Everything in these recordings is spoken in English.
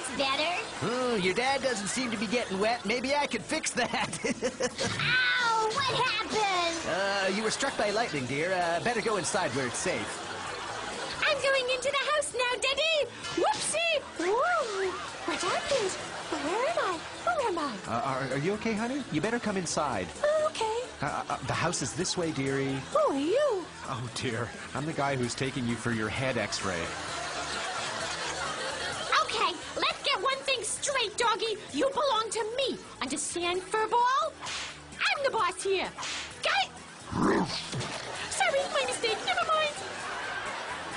That's better. Oh, your dad doesn't seem to be getting wet. Maybe I could fix that. Ow! What happened? uh, you were struck by lightning, dear. Uh, better go inside where it's safe. I'm going into the house now, Daddy! Whoopsie! Whoa! What happened? Where am I? Who am I? Uh, are, are you okay, honey? You better come inside. Oh, okay. Uh, uh, the house is this way, dearie. Who are you? Oh, dear. I'm the guy who's taking you for your head x-ray. Okay, let's get one thing straight, doggy. You belong to me. Understand, furball? I'm the boss here. Got it? Sorry, my mistake. Never mind.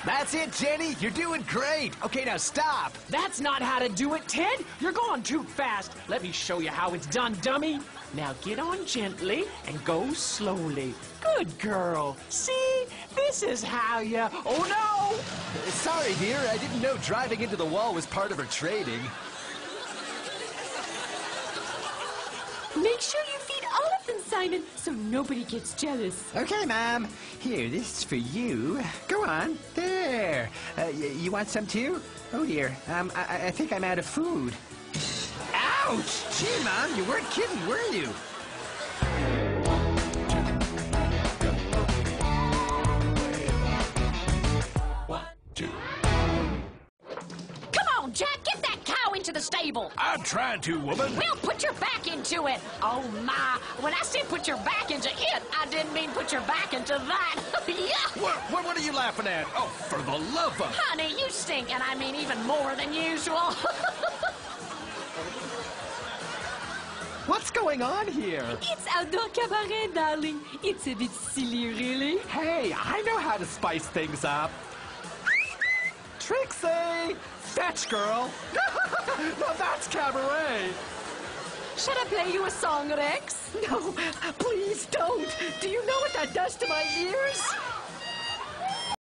That's it, Jenny. You're doing great. Okay, now stop. That's not how to do it, Ted. You're going too fast. Let me show you how it's done, dummy. Now get on gently and go slowly. Good girl. See? This is how you... Oh, no! Sorry, dear. I didn't know driving into the wall was part of her training. Make sure you feed all of them, Simon, so nobody gets jealous. Okay, Mom. Here, this is for you. Go on. There. Uh, you want some too? Oh, dear. Um, I, I think I'm out of food. Ouch! Gee, Mom, you weren't kidding, were you? That cow into the stable. I'm trying to, woman. Well, put your back into it. Oh, my. When I said put your back into it, I didn't mean put your back into that. yeah. What, what, what are you laughing at? Oh, for the love of... Honey, you stink, and I mean even more than usual. What's going on here? it's outdoor cabaret, darling. It's a bit silly, really. Hey, I know how to spice things up. Trixie! Fetch, girl! now that's cabaret! Should I play you a song, Rex? No, please don't. Do you know what that does to my ears?